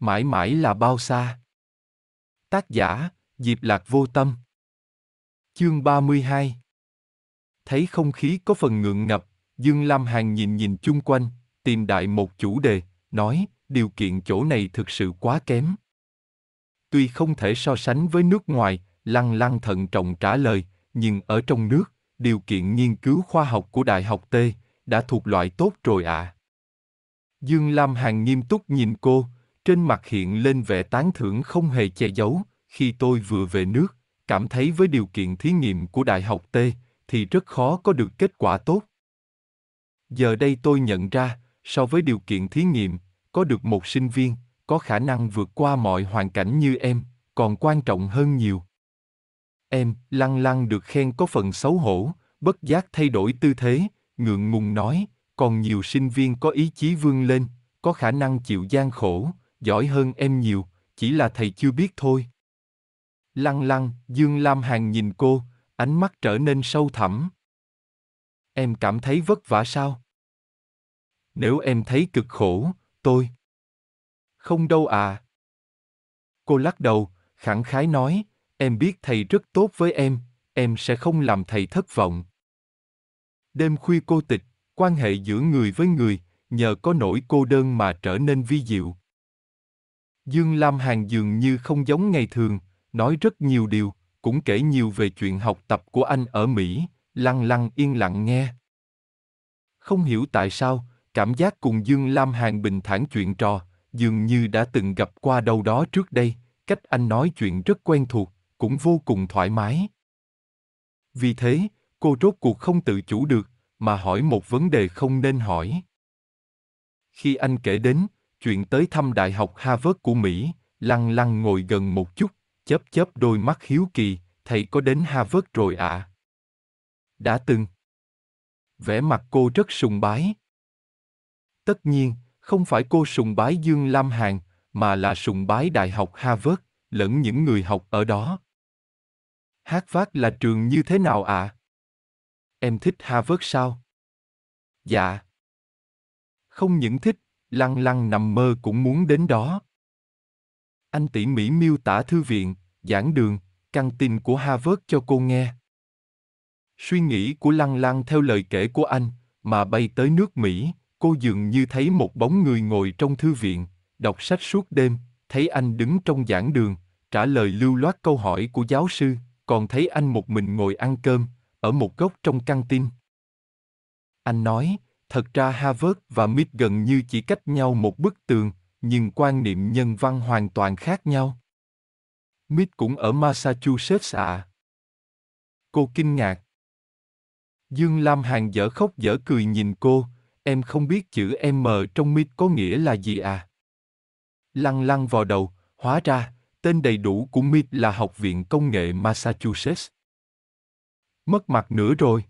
mãi mãi là bao xa. Tác giả, Diệp Lạc Vô Tâm Chương 32 Thấy không khí có phần ngượng ngập, Dương Lam Hàn nhìn nhìn chung quanh, tìm đại một chủ đề, nói, điều kiện chỗ này thực sự quá kém. Tuy không thể so sánh với nước ngoài, lăng lăng thận trọng trả lời, nhưng ở trong nước, điều kiện nghiên cứu khoa học của Đại học T đã thuộc loại tốt rồi ạ. À. Dương Lam Hàn nghiêm túc nhìn cô, trên mặt hiện lên vẻ tán thưởng không hề che giấu, khi tôi vừa về nước, cảm thấy với điều kiện thí nghiệm của Đại học T, thì rất khó có được kết quả tốt. Giờ đây tôi nhận ra, so với điều kiện thí nghiệm, có được một sinh viên, có khả năng vượt qua mọi hoàn cảnh như em, còn quan trọng hơn nhiều. Em, lăng lăng được khen có phần xấu hổ, bất giác thay đổi tư thế, ngượng ngùng nói, còn nhiều sinh viên có ý chí vươn lên, có khả năng chịu gian khổ, giỏi hơn em nhiều, chỉ là thầy chưa biết thôi. Lăng lăng, Dương Lam Hàn nhìn cô, ánh mắt trở nên sâu thẳm. Em cảm thấy vất vả sao? Nếu em thấy cực khổ, tôi. Không đâu à. Cô lắc đầu, khẳng khái nói, em biết thầy rất tốt với em, em sẽ không làm thầy thất vọng. Đêm khuya cô tịch, quan hệ giữa người với người, nhờ có nỗi cô đơn mà trở nên vi diệu. Dương Lam Hàn dường như không giống ngày thường, nói rất nhiều điều, cũng kể nhiều về chuyện học tập của anh ở Mỹ, lăng lăng yên lặng nghe. Không hiểu tại sao, cảm giác cùng Dương Lam Hàn bình thản chuyện trò, dường như đã từng gặp qua đâu đó trước đây, cách anh nói chuyện rất quen thuộc, cũng vô cùng thoải mái. Vì thế, cô rốt cuộc không tự chủ được, mà hỏi một vấn đề không nên hỏi. Khi anh kể đến chuyện tới thăm Đại học Harvard của Mỹ, lăng lăng ngồi gần một chút, chớp chớp đôi mắt hiếu kỳ, thầy có đến Harvard rồi ạ? À? Đã từng. Vẻ mặt cô rất sùng bái. Tất nhiên, không phải cô sùng bái Dương Lam Hàn, mà là sùng bái Đại học Harvard, lẫn những người học ở đó. Harvard là trường như thế nào ạ? À? Em thích Harvard sao? Dạ. Không những thích, lăng lăng nằm mơ cũng muốn đến đó. Anh tỉ mỉ miêu tả thư viện, giảng đường, căng tin của Harvard cho cô nghe. Suy nghĩ của lăng lăng theo lời kể của anh, mà bay tới nước Mỹ, cô dường như thấy một bóng người ngồi trong thư viện, đọc sách suốt đêm, thấy anh đứng trong giảng đường, trả lời lưu loát câu hỏi của giáo sư, còn thấy anh một mình ngồi ăn cơm, ở một góc trong căng tin. Anh nói, thật ra Harvard và MIT gần như chỉ cách nhau một bức tường, nhưng quan niệm nhân văn hoàn toàn khác nhau. MIT cũng ở Massachusetts à? Cô kinh ngạc. Dương Lam Hàn dở khóc dở cười nhìn cô, em không biết chữ M trong MIT có nghĩa là gì à? Lăng lăng vào đầu, hóa ra, tên đầy đủ của MIT là Học viện Công nghệ Massachusetts. Mất mặt nữa rồi.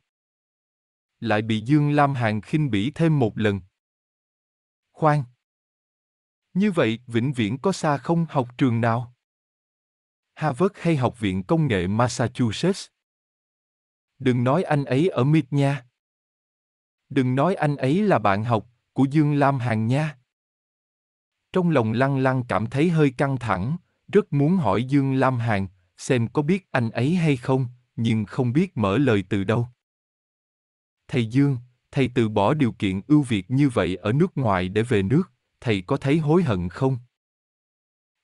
Lại bị Dương Lam Hàn khinh bỉ thêm một lần. Khoan. Như vậy, vĩnh viễn có xa không học trường nào? Harvard hay Học viện Công nghệ Massachusetts? Đừng nói anh ấy ở MIT nha. Đừng nói anh ấy là bạn học của Dương Lam Hàn nha. Trong lòng lăng lăng cảm thấy hơi căng thẳng, rất muốn hỏi Dương Lam Hàn, xem có biết anh ấy hay không, nhưng không biết mở lời từ đâu. Thầy Dương, thầy từ bỏ điều kiện ưu việt như vậy ở nước ngoài để về nước, thầy có thấy hối hận không?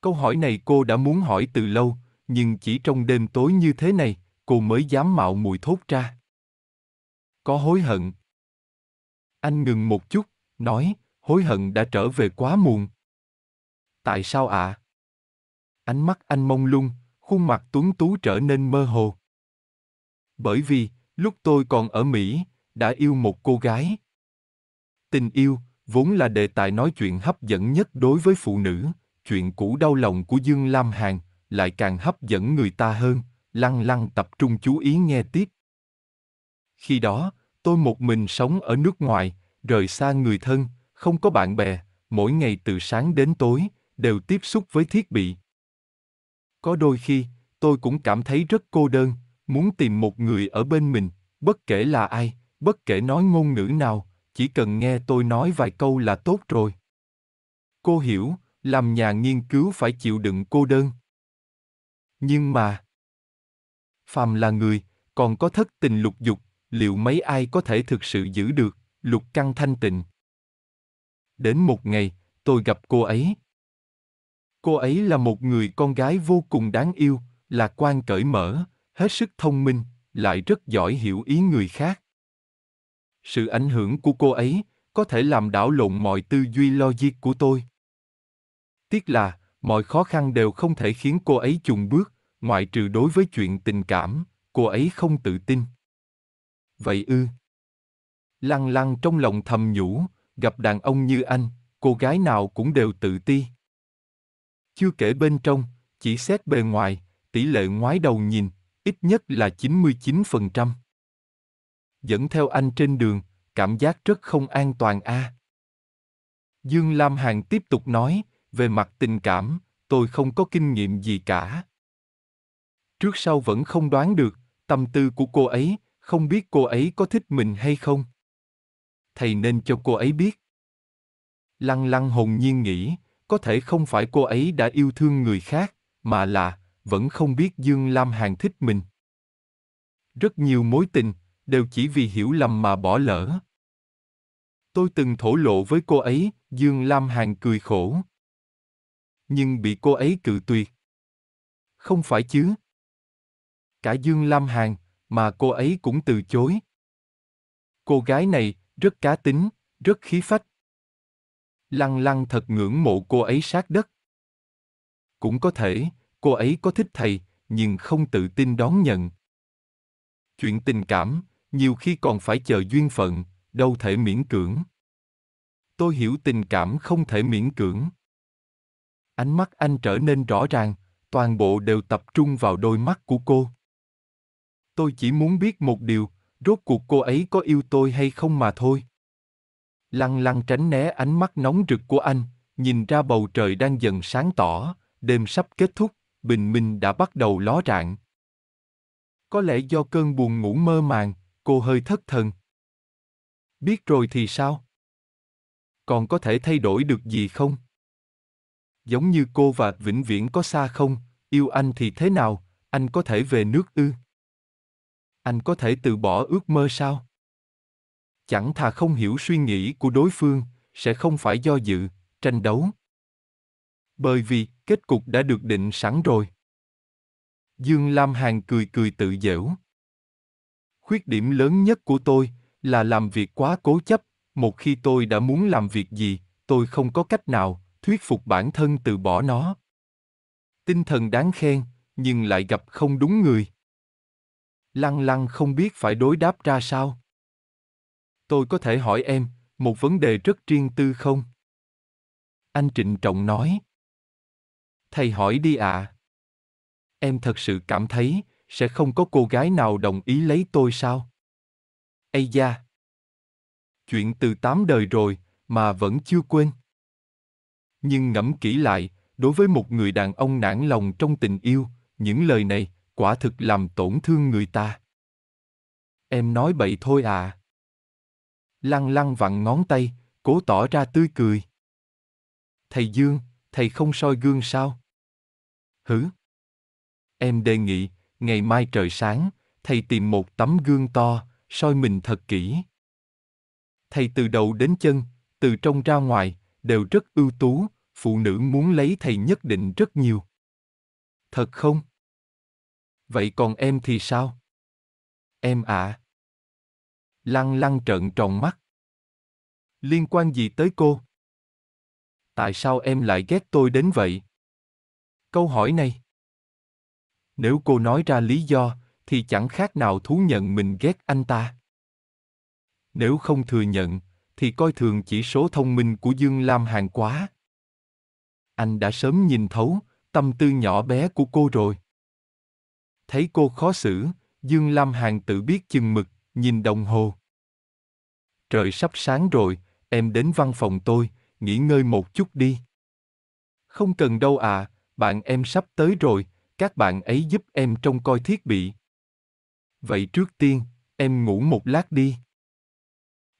Câu hỏi này cô đã muốn hỏi từ lâu, nhưng chỉ trong đêm tối như thế này, cô mới dám mạo mùi thốt ra. Có hối hận. Anh ngừng một chút, nói, hối hận đã trở về quá muộn. Tại sao ạ? À? Ánh mắt anh mông lung, khuôn mặt tuấn tú trở nên mơ hồ. Bởi vì, lúc tôi còn ở Mỹ, đã yêu một cô gái. Tình yêu, vốn là đề tài nói chuyện hấp dẫn nhất đối với phụ nữ, chuyện cũ đau lòng của Dương Lam Hàn, lại càng hấp dẫn người ta hơn, lăng lăng tập trung chú ý nghe tiếp. Khi đó, tôi một mình sống ở nước ngoài, rời xa người thân, không có bạn bè, mỗi ngày từ sáng đến tối, đều tiếp xúc với thiết bị. Có đôi khi, tôi cũng cảm thấy rất cô đơn, muốn tìm một người ở bên mình, bất kể là ai, bất kể nói ngôn ngữ nào, chỉ cần nghe tôi nói vài câu là tốt rồi. Cô hiểu, làm nhà nghiên cứu phải chịu đựng cô đơn. Nhưng mà, phàm là người, còn có thất tình lục dục, liệu mấy ai có thể thực sự giữ được, lục căn thanh tịnh. Đến một ngày, tôi gặp cô ấy. Cô ấy là một người con gái vô cùng đáng yêu, lạc quan cởi mở, hết sức thông minh, lại rất giỏi hiểu ý người khác. Sự ảnh hưởng của cô ấy có thể làm đảo lộn mọi tư duy logic của tôi. Tiếc là, mọi khó khăn đều không thể khiến cô ấy chùn bước, ngoại trừ đối với chuyện tình cảm, cô ấy không tự tin. Vậy ư? Lăng lăng trong lòng thầm nhủ, gặp đàn ông như anh, cô gái nào cũng đều tự ti. Chưa kể bên trong, chỉ xét bề ngoài, tỷ lệ ngoái đầu nhìn, ít nhất là 99%. Dẫn theo anh trên đường, cảm giác rất không an toàn a. Dương Lam Hàn tiếp tục nói, về mặt tình cảm, tôi không có kinh nghiệm gì cả. Trước sau vẫn không đoán được, tâm tư của cô ấy, không biết cô ấy có thích mình hay không. Thầy nên cho cô ấy biết. Lăng lăng hồn nhiên nghĩ, có thể không phải cô ấy đã yêu thương người khác, mà là, vẫn không biết Dương Lam Hàn thích mình. Rất nhiều mối tình, đều chỉ vì hiểu lầm mà bỏ lỡ. Tôi từng thổ lộ với cô ấy, Dương Lam Hàn cười khổ. Nhưng bị cô ấy cự tuyệt. Không phải chứ. Cả Dương Lam Hàn, mà cô ấy cũng từ chối. Cô gái này, rất cá tính, rất khí phách. Lăng lăng thật ngưỡng mộ cô ấy sát đất. Cũng có thể, cô ấy có thích thầy, nhưng không tự tin đón nhận. Chuyện tình cảm, nhiều khi còn phải chờ duyên phận, đâu thể miễn cưỡng. Tôi hiểu tình cảm không thể miễn cưỡng. Ánh mắt anh trở nên rõ ràng, toàn bộ đều tập trung vào đôi mắt của cô. Tôi chỉ muốn biết một điều, rốt cuộc cô ấy có yêu tôi hay không mà thôi. Lăng lăng tránh né ánh mắt nóng rực của anh, nhìn ra bầu trời đang dần sáng tỏ, đêm sắp kết thúc, bình minh đã bắt đầu ló rạng. Có lẽ do cơn buồn ngủ mơ màng, cô hơi thất thần. Biết rồi thì sao? Còn có thể thay đổi được gì không? Giống như cô và vĩnh viễn có xa không, yêu anh thì thế nào, anh có thể về nước ư? Anh có thể từ bỏ ước mơ sao? Chẳng thà không hiểu suy nghĩ của đối phương, sẽ không phải do dự, tranh đấu. Bởi vì, kết cục đã được định sẵn rồi. Dương Lam Hàn cười cười tự giễu. Khuyết điểm lớn nhất của tôi là làm việc quá cố chấp, một khi tôi đã muốn làm việc gì, tôi không có cách nào thuyết phục bản thân từ bỏ nó. Tinh thần đáng khen, nhưng lại gặp không đúng người. Lăng lăng không biết phải đối đáp ra sao. Tôi có thể hỏi em, một vấn đề rất riêng tư không? Anh trịnh trọng nói. Thầy hỏi đi ạ. À. Em thật sự cảm thấy, sẽ không có cô gái nào đồng ý lấy tôi sao? Ây da! Chuyện từ tám đời rồi, mà vẫn chưa quên. Nhưng ngẫm kỹ lại, đối với một người đàn ông nản lòng trong tình yêu, những lời này, quả thực làm tổn thương người ta. Em nói bậy thôi à. Lăng lăng vặn ngón tay, cố tỏ ra tươi cười. Thầy Dương, thầy không soi gương sao? Hử? Em đề nghị, ngày mai trời sáng, thầy tìm một tấm gương to, soi mình thật kỹ. Thầy từ đầu đến chân, từ trong ra ngoài, đều rất ưu tú, phụ nữ muốn lấy thầy nhất định rất nhiều. Thật không? Vậy còn em thì sao? Em ạ. À? Lăng lăng trợn tròn mắt. Liên quan gì tới cô? Tại sao em lại ghét tôi đến vậy? Câu hỏi này. Nếu cô nói ra lý do, thì chẳng khác nào thú nhận mình ghét anh ta. Nếu không thừa nhận, thì coi thường chỉ số thông minh của Dương Lam Hàn quá. Anh đã sớm nhìn thấu tâm tư nhỏ bé của cô rồi. Thấy cô khó xử, Dương Lam Hàn tự biết chừng mực, nhìn đồng hồ. Trời sắp sáng rồi, em đến văn phòng tôi, nghỉ ngơi một chút đi. Không cần đâu à, bạn em sắp tới rồi, các bạn ấy giúp em trông coi thiết bị. Vậy trước tiên, em ngủ một lát đi.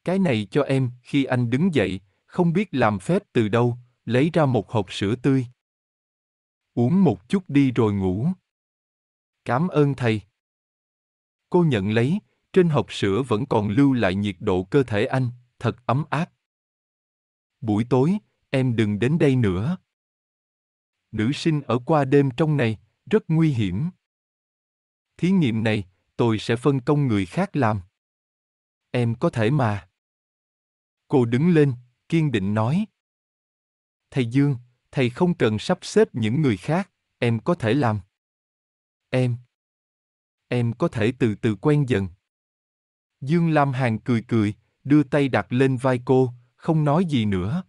Cái này cho em, khi anh đứng dậy, không biết làm phép từ đâu, lấy ra một hộp sữa tươi. Uống một chút đi rồi ngủ. Cảm ơn thầy. Cô nhận lấy, trên hộp sữa vẫn còn lưu lại nhiệt độ cơ thể anh, thật ấm áp. Buổi tối, em đừng đến đây nữa. Nữ sinh ở qua đêm trong này, rất nguy hiểm. Thí nghiệm này, tôi sẽ phân công người khác làm. Em có thể mà. Cô đứng lên, kiên định nói. Thầy Dương, thầy không cần sắp xếp những người khác, em có thể làm. Em. Em có thể từ từ quen dần. Dương Lam Hàn cười cười, đưa tay đặt lên vai cô, không nói gì nữa.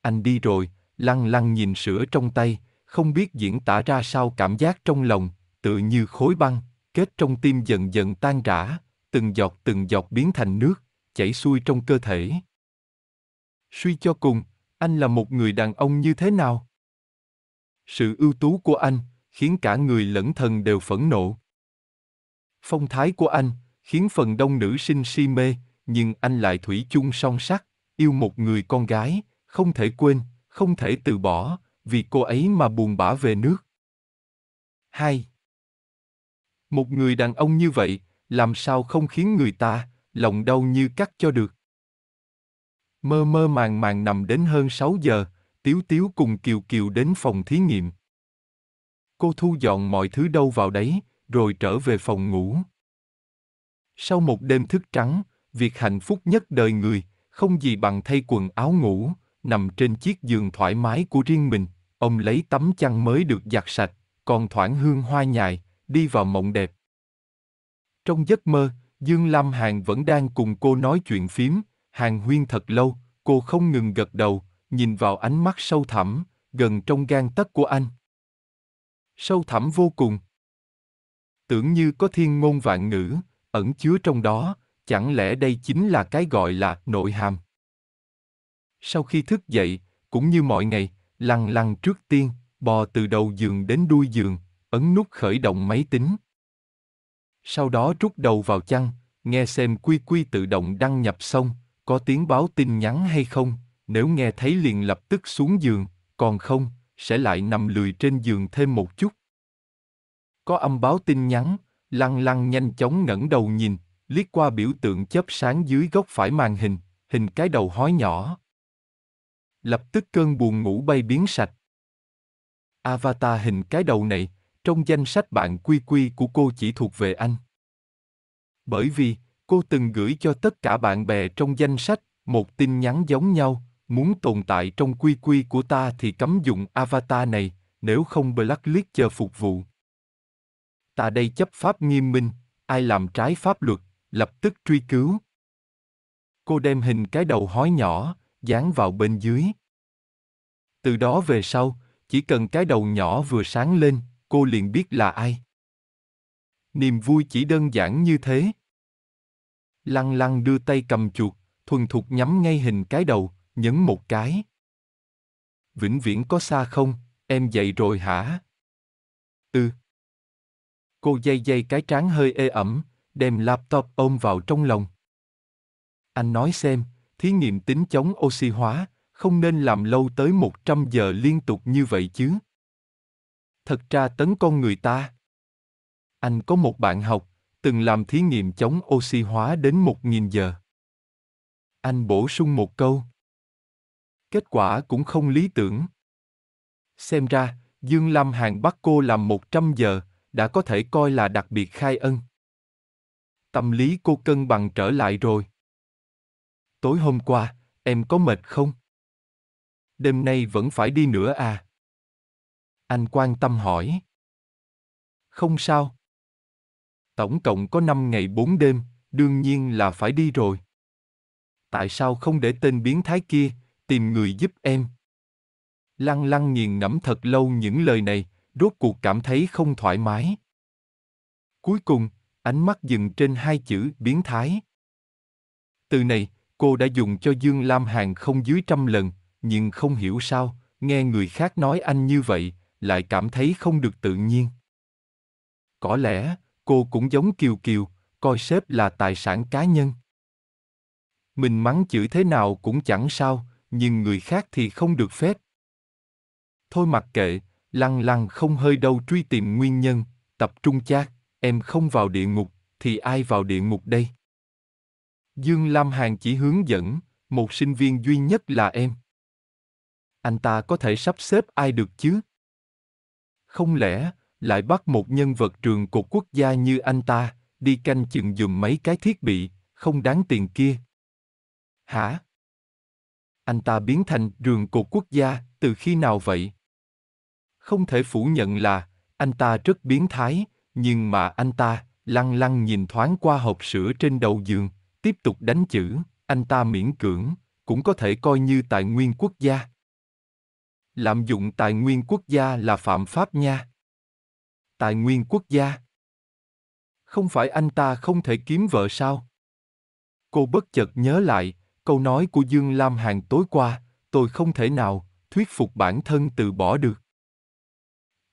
Anh đi rồi, lăng lăng nhìn sữa trong tay, không biết diễn tả ra sao cảm giác trong lòng, tự như khối băng, kết trong tim dần dần tan rã, từng giọt từng giọt biến thành nước, chảy xuôi trong cơ thể. Suy cho cùng, anh là một người đàn ông như thế nào? Sự ưu tú của anh khiến cả người lẫn thần đều phẫn nộ. Phong thái của anh khiến phần đông nữ sinh si mê, nhưng anh lại thủy chung song sắc, yêu một người con gái, không thể quên, không thể từ bỏ, vì cô ấy mà buồn bã về nước. 2. Một người đàn ông như vậy, làm sao không khiến người ta lòng đau như cắt cho được. Mơ mơ màng màng nằm đến hơn 6 giờ, Tiếu Tiếu cùng Kiều Kiều đến phòng thí nghiệm. Cô thu dọn mọi thứ đâu vào đấy, rồi trở về phòng ngủ. Sau một đêm thức trắng, việc hạnh phúc nhất đời người, không gì bằng thay quần áo ngủ, nằm trên chiếc giường thoải mái của riêng mình, ông lấy tấm chăn mới được giặt sạch, còn thoảng hương hoa nhài, đi vào mộng đẹp. Trong giấc mơ, Dương Lam Hàn vẫn đang cùng cô nói chuyện phím, Hàn huyên thật lâu, cô không ngừng gật đầu, nhìn vào ánh mắt sâu thẳm, gần trong gan tấc của anh. Sâu thẳm vô cùng. Tưởng như có thiên ngôn vạn ngữ, ẩn chứa trong đó, chẳng lẽ đây chính là cái gọi là nội hàm. Sau khi thức dậy, cũng như mọi ngày, lăn lăn trước tiên, bò từ đầu giường đến đuôi giường, ấn nút khởi động máy tính. Sau đó rút đầu vào chăn, nghe xem quy quy tự động đăng nhập xong, có tiếng báo tin nhắn hay không, nếu nghe thấy liền lập tức xuống giường, còn không, sẽ lại nằm lười trên giường thêm một chút. Có âm báo tin nhắn, lăng lăng nhanh chóng ngẩng đầu nhìn, liếc qua biểu tượng chớp sáng dưới góc phải màn hình, hình cái đầu hói nhỏ. Lập tức cơn buồn ngủ bay biến sạch. Avatar hình cái đầu này, trong danh sách bạn quy quy của cô chỉ thuộc về anh. Bởi vì, cô từng gửi cho tất cả bạn bè trong danh sách một tin nhắn giống nhau, muốn tồn tại trong quy quy của ta thì cấm dùng avatar này, nếu không blacklist chờ phục vụ. Ta đây chấp pháp nghiêm minh, ai làm trái pháp luật, lập tức truy cứu. Cô đem hình cái đầu hói nhỏ, dán vào bên dưới. Từ đó về sau, chỉ cần cái đầu nhỏ vừa sáng lên, cô liền biết là ai. Niềm vui chỉ đơn giản như thế. Lăng lăng đưa tay cầm chuột, thuần thục nhắm ngay hình cái đầu, nhấn một cái. Vĩnh viễn có xa không, em dậy rồi hả? Ừ. Cô dây dây cái trán hơi ê ẩm, đem laptop ôm vào trong lòng. Anh nói xem, thí nghiệm tính chống oxy hóa, không nên làm lâu tới 100 giờ liên tục như vậy chứ. Thật ra tấn con người ta. Anh có một bạn học, từng làm thí nghiệm chống oxy hóa đến 1.000 giờ. Anh bổ sung một câu. Kết quả cũng không lý tưởng. Xem ra, Dương Lam Hàn bắt cô làm 100 giờ, đã có thể coi là đặc biệt khai ân. Tâm lý cô cân bằng trở lại rồi. Tối hôm qua, em có mệt không? Đêm nay vẫn phải đi nữa à? Anh quan tâm hỏi. Không sao. Tổng cộng có 5 ngày 4 đêm, đương nhiên là phải đi rồi. Tại sao không để tên biến thái kia, tìm người giúp em? Lăng lăng nghiền ngẫm thật lâu những lời này, rốt cuộc cảm thấy không thoải mái. Cuối cùng, ánh mắt dừng trên hai chữ biến thái. Từ này, cô đã dùng cho Dương Lam Hàn không dưới trăm lần, nhưng không hiểu sao, nghe người khác nói anh như vậy, lại cảm thấy không được tự nhiên. Có lẽ, cô cũng giống Kiều Kiều, coi sếp là tài sản cá nhân. Mình mắng chửi thế nào cũng chẳng sao, nhưng người khác thì không được phép. Thôi mặc kệ, lăng lăng không hơi đâu truy tìm nguyên nhân, tập trung chát, em không vào địa ngục, thì ai vào địa ngục đây? Dương Lam Hàn chỉ hướng dẫn, một sinh viên duy nhất là em. Anh ta có thể sắp xếp ai được chứ? Không lẽ, lại bắt một nhân vật trường cột quốc gia như anh ta, đi canh chừng dùm mấy cái thiết bị, không đáng tiền kia. Hả? Anh ta biến thành trường cột quốc gia, từ khi nào vậy? Không thể phủ nhận là, anh ta rất biến thái, nhưng mà anh ta, lăng lăng nhìn thoáng qua hộp sữa trên đầu giường, tiếp tục đánh chữ, anh ta miễn cưỡng, cũng có thể coi như tài nguyên quốc gia. Lạm dụng tài nguyên quốc gia là phạm pháp nha. Tài nguyên quốc gia. Không phải anh ta không thể kiếm vợ sao? Cô bất chợt nhớ lại, câu nói của Dương Lam Hàn tối qua, tôi không thể nào thuyết phục bản thân từ bỏ được.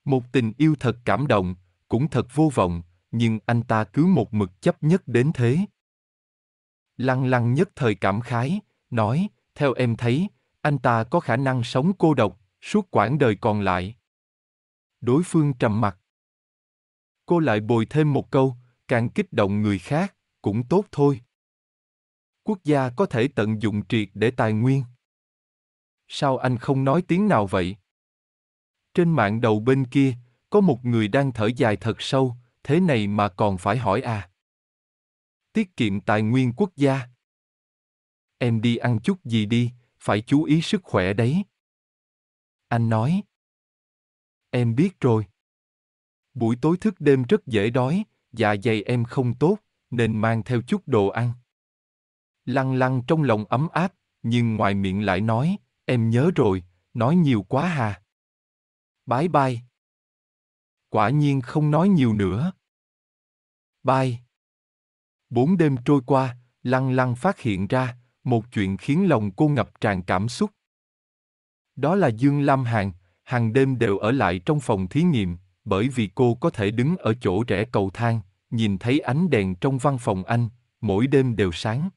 Một tình yêu thật cảm động, cũng thật vô vọng, nhưng anh ta cứ một mực chấp nhất đến thế. Lăng lăng nhất thời cảm khái, nói, theo em thấy, anh ta có khả năng sống cô độc, suốt quãng đời còn lại. Đối phương trầm mặt. Cô lại bồi thêm một câu, càng kích động người khác, cũng tốt thôi. Quốc gia có thể tận dụng triệt để tài nguyên. Sao anh không nói tiếng nào vậy? Trên mạng đầu bên kia, có một người đang thở dài thật sâu, thế này mà còn phải hỏi à? Tiết kiệm tài nguyên quốc gia. Em đi ăn chút gì đi, phải chú ý sức khỏe đấy. Anh nói. Em biết rồi. Buổi tối thức đêm rất dễ đói, dạ dày em không tốt, nên mang theo chút đồ ăn. Lăng lăng trong lòng ấm áp, nhưng ngoài miệng lại nói, em nhớ rồi, nói nhiều quá hà. Bye bye. Quả nhiên không nói nhiều nữa. Bye. Bốn đêm trôi qua, lăng lăng phát hiện ra, một chuyện khiến lòng cô ngập tràn cảm xúc. Đó là Dương Lam Hàn, hàng đêm đều ở lại trong phòng thí nghiệm, bởi vì cô có thể đứng ở chỗ rẽ cầu thang, nhìn thấy ánh đèn trong văn phòng anh, mỗi đêm đều sáng.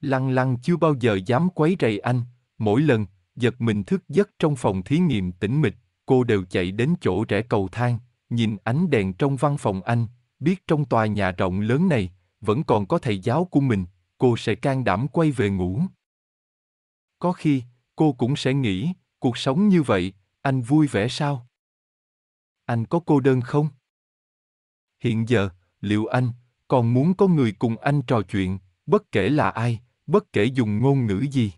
Lăng lăng chưa bao giờ dám quấy rầy anh, mỗi lần, giật mình thức giấc trong phòng thí nghiệm tĩnh mịch, cô đều chạy đến chỗ rẽ cầu thang, nhìn ánh đèn trong văn phòng anh, biết trong tòa nhà rộng lớn này, vẫn còn có thầy giáo của mình, cô sẽ can đảm quay về ngủ. Có khi, cô cũng sẽ nghĩ, cuộc sống như vậy, anh vui vẻ sao? Anh có cô đơn không? Hiện giờ, liệu anh còn muốn có người cùng anh trò chuyện, bất kể là ai, bất kể dùng ngôn ngữ gì?